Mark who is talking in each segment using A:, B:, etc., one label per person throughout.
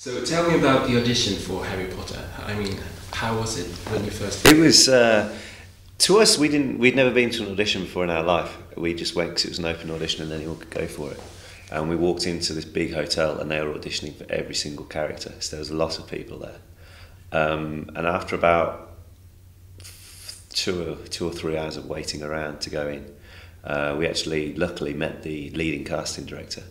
A: So tell me about the audition for Harry Potter. I mean, how was it when you first?
B: It was uh, to us. We didn't. We'd never been to an audition before in our life. We just went because it was an open audition and anyone could go for it. And we walked into this big hotel and they were auditioning for every single character. So there was a lot of people there. Um, and after about two or, two or three hours of waiting around to go in, uh, we actually luckily met the leading casting director,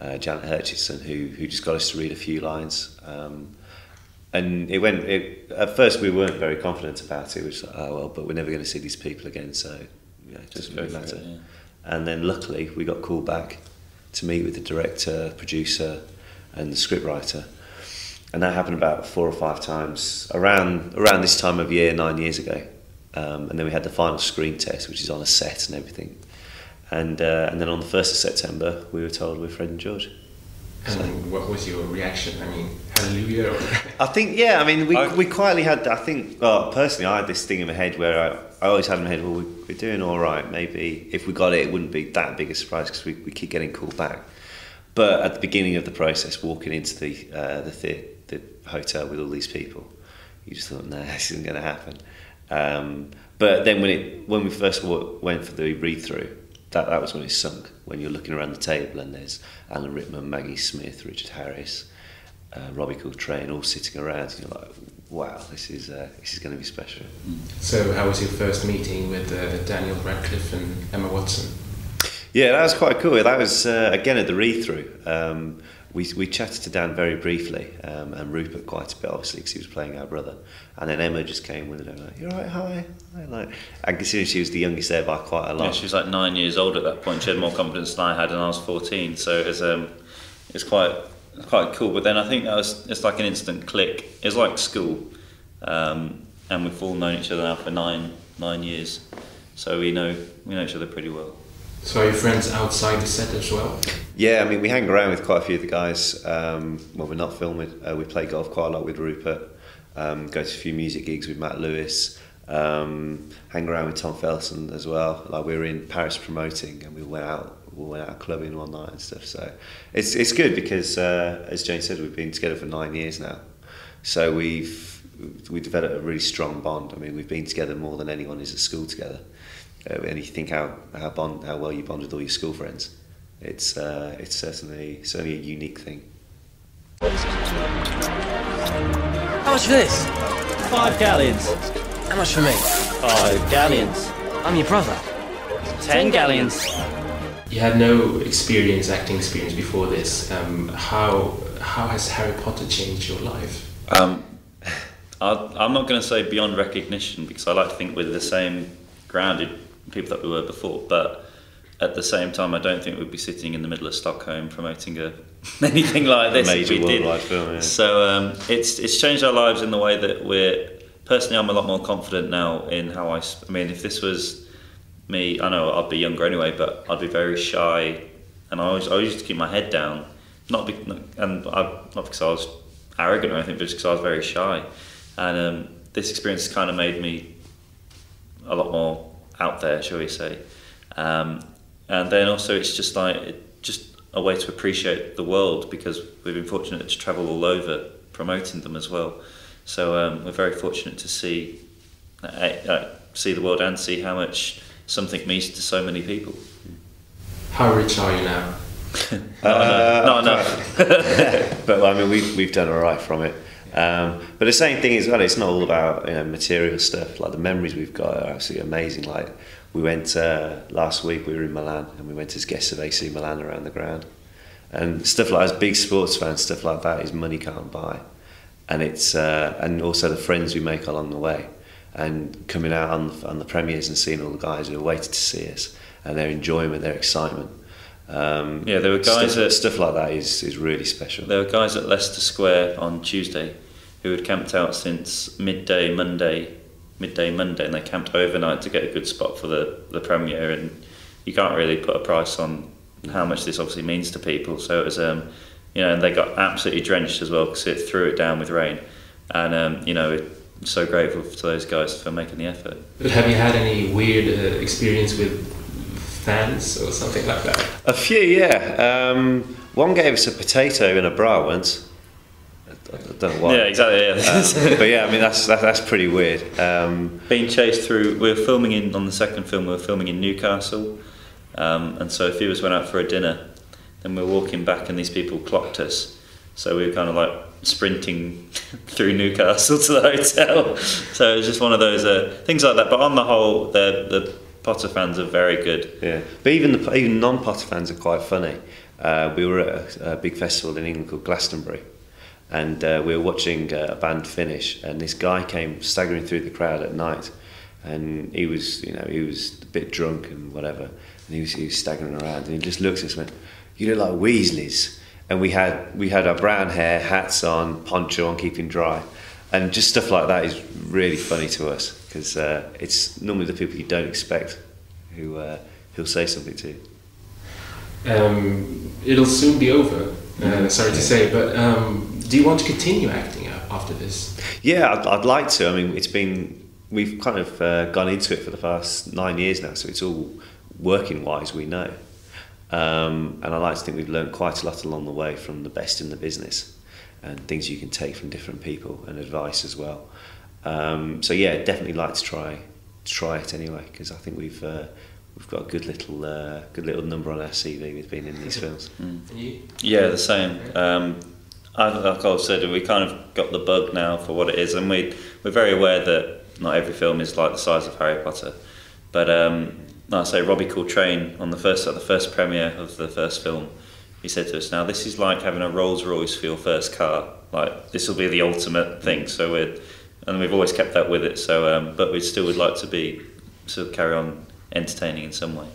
B: uh, Janet Hirshenson, who, who just got us to read a few lines. Um, and it went, it, at first we weren't very confident about it. We was like, oh well, but we're never going to see these people again, so you know, it doesn't really matter. It, yeah. And then luckily we got called back to meet with the director, producer, and the scriptwriter. And that happened about four or five times around around this time of year, nine years ago. Um, and then we had the final screen test, which is on a set and everything. And uh, and then on the first of September, we were told we're Fred and George.
A: And so, what was your reaction? I mean, hallelujah.
B: I think yeah. I mean, we, I, we quietly had. I think well, personally, I had this thing in my head where I, I always had in my head, well, we, we're doing all right. Maybe if we got it, it wouldn't be that big a surprise because we, we keep getting called back. But at the beginning of the process, walking into the uh, the, the, the hotel with all these people, you just thought, no, nah, this isn't going to happen. Um, but then when it when we first went for the read through, that, that was when it sunk. When you're looking around the table and there's Alan Rickman, Maggie Smith, Richard Harris, uh, Robbie Coltrane all sitting around, and you're like, wow, this is uh, this is going to be special.
A: So, how was your first meeting with uh, Daniel Radcliffe and Emma Watson?
B: Yeah, that was quite cool. That was uh, again at the read through. Um, we, we chatted to Dan very briefly um, and Rupert quite a bit, obviously, because he was playing our brother. And then Emma just came with it, like, "You're right, hi." hi. Like, and considering she was the youngest there by quite a lot.
C: Yeah, she was like nine years old at that point. She had more confidence than I had, and I was fourteen. So it was um, it's quite quite cool. But then I think that was it's like an instant click. It's like school, um, and we've all known each other now for nine nine years, so we know we know each other pretty well.
A: So are you friends outside the set as well?
B: Yeah, I mean, we hang around with quite a few of the guys um, when we're not filming. Uh, we play golf quite a lot with Rupert, um, go to a few music gigs with Matt Lewis, um, hang around with Tom Felton as well. Like we were in Paris promoting and we went out we went out clubbing one night and stuff. So it's it's good because uh, as James said, we've been together for nine years now. So we've we developed a really strong bond. I mean, we've been together more than anyone is at school together. Uh, and you think how how bond how well you bond with all your school friends. It's uh, it's certainly certainly a unique thing.
D: How much for this?
E: Five galleons.
D: How much for me?
E: Five galleons.
D: I'm your brother.
E: Ten galleons.
A: You had no experience, acting experience before this. Um, how how has Harry Potter changed your life?
C: Um, I, am not going to say beyond recognition because I like to think we're the same grounded people that we were before. But at the same time, I don't think we'd be sitting in the middle of Stockholm promoting a, anything like this.
B: Major we did. Film, yeah.
C: So um, it's it's changed our lives in the way that we're. Personally, I'm a lot more confident now in how I. I mean, if this was me, I know I'd be younger anyway, but I'd be very shy, and I always I used to keep my head down, not be, and I, not because I was arrogant or anything, but just because I was very shy, and um, this experience kind of made me a lot more out there, shall we say. Um, and then also it's just like just a way to appreciate the world because we've been fortunate to travel all over promoting them as well. So um, we're very fortunate to see uh, uh, see the world and see how much something means to so many people.
A: How rich are you now?
C: uh, not enough.
B: but I mean, we've we've done all right from it. Um, but the same thing is well, it's not all about you know, material stuff. Like the memories we've got are absolutely amazing. Like we went uh, last week, we were in Milan and we went as guests of AC Milan around the ground. And stuff like as big sports fans, stuff like that is money can't buy. And it's uh, and also the friends we make along the way, and coming out on, on the premieres and seeing all the guys who waiting to see us and their enjoyment, their excitement. Um,
C: yeah, there were guys
B: stuff,
C: at,
B: stuff like that is, is really special.
C: There were guys at Leicester Square on Tuesday who had camped out since midday Monday, midday Monday, and they camped overnight to get a good spot for the, the premiere. And you can't really put a price on how much this obviously means to people. So it was, um, you know, and they got absolutely drenched as well because it threw it down with rain. And um, you know, so grateful to those guys for making the effort.
A: But have you had any weird uh, experience with fans or something like that?
B: A few, yeah. Um, one gave us a potato in a bra once. I, I don't know why.
C: Yeah, exactly. Yeah.
B: Um, but yeah, I mean that's that, that's pretty weird. Um,
C: Being chased through. We were filming in on the second film. We were filming in Newcastle, um, and so a few of us went out for a dinner. Then we were walking back, and these people clocked us. So we were kind of like sprinting through Newcastle to the hotel. So it was just one of those uh, things like that. But on the whole, the the Potter fans are very good.
B: Yeah, but even the even non-Potter fans are quite funny. Uh, we were at a, a big festival in England called Glastonbury, and uh, we were watching uh, a band finish, and this guy came staggering through the crowd at night, and he was, you know, he was a bit drunk and whatever, and he was, he was staggering around, and he just looked at us and went, "You look like Weasleys," and we had we had our brown hair, hats on, poncho on, keeping dry, and just stuff like that is really funny to us because uh, it's normally the people you don't expect who uh, who'll say something to you.
A: Um, it'll soon be over. Uh, sorry to say, but um, do you want to continue acting after this?
B: Yeah, I'd, I'd like to. I mean, it's been we've kind of uh, gone into it for the past nine years now, so it's all working wise. We know, um, and I like to think we've learned quite a lot along the way from the best in the business, and things you can take from different people and advice as well. Um, so yeah, definitely like to try try it anyway because I think we've uh, we've got a good little uh, good little number on our CV with being in these films.
A: And you?
C: Yeah, the same. Um, I, like I've said, we kind of got the bug now for what it is, and we we're very aware that not every film is like the size of Harry Potter. But um, like I say, Robbie Coltrane on the first at the first premiere of the first film, he said to us, "Now this is like having a Rolls Royce for your first car. Like this will be the ultimate thing." So we're and we've always kept that with it. So, um, but we still would like to be sort of carry on entertaining in some way.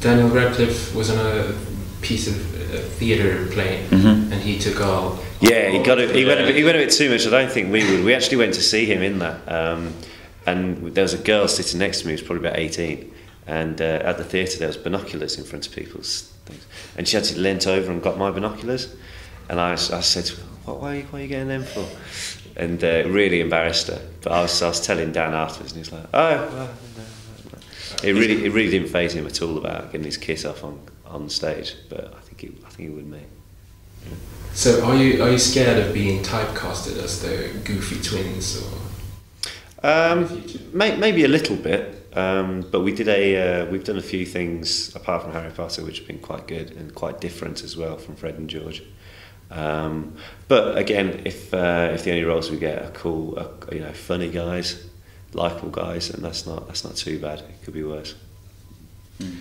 A: Daniel Radcliffe was on a piece of uh, theatre play,
C: Mhm.
A: and he took all.
B: Yeah, he got a, he, went a bit, he went a bit too much. I don't think we would. We actually went to see him in that, um, and there was a girl sitting next to me who was probably about eighteen, and uh, at the theatre there was binoculars in front of people's things, and she actually leant over and got my binoculars, and I, I said, her, what, why, why are you getting them for? And uh, it really embarrassed her. But I was, I was telling Dan afterwards, and he's like, oh. Well, no, no, no." It really, it really didn't faze him at all about getting his kiss off on, on stage, but I think it, I think it would me.
A: So, are you are you scared of being typecasted as the goofy twins, or
B: Um,
A: in the future?
B: may, maybe a little bit, um, but we did a uh, we've done a few things apart from Harry Potter, which have been quite good and quite different as well from Fred and George. Um, but again, if uh, if the only roles we get are cool, are, you know, funny guys, likable guys, and that's not that's not too bad. It could be worse.
C: Mm.